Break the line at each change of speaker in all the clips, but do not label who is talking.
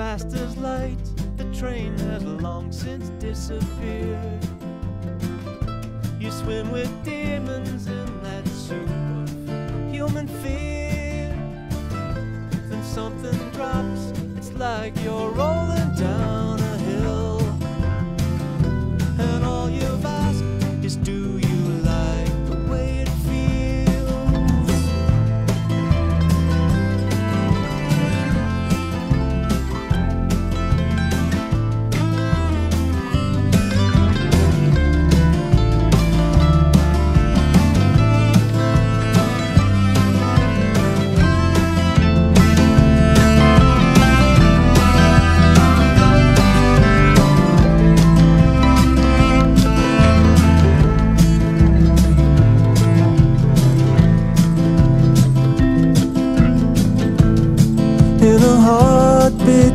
fast as light, the train has long since disappeared. You swim with demons in that soup of human fear. Then something drops, it's like you're rolling down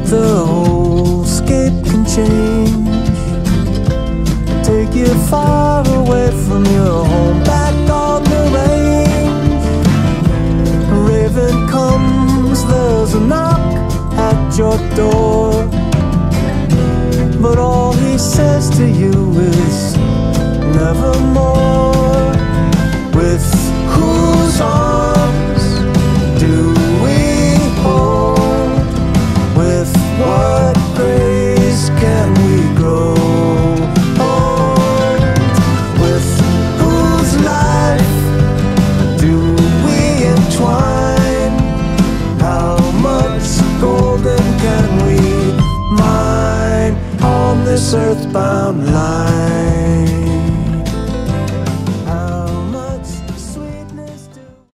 the whole scape can change. Take you far away from your home, back on the range. Raven comes, there's a knock at your door. But all he says to you is nevermore. this earthbound life.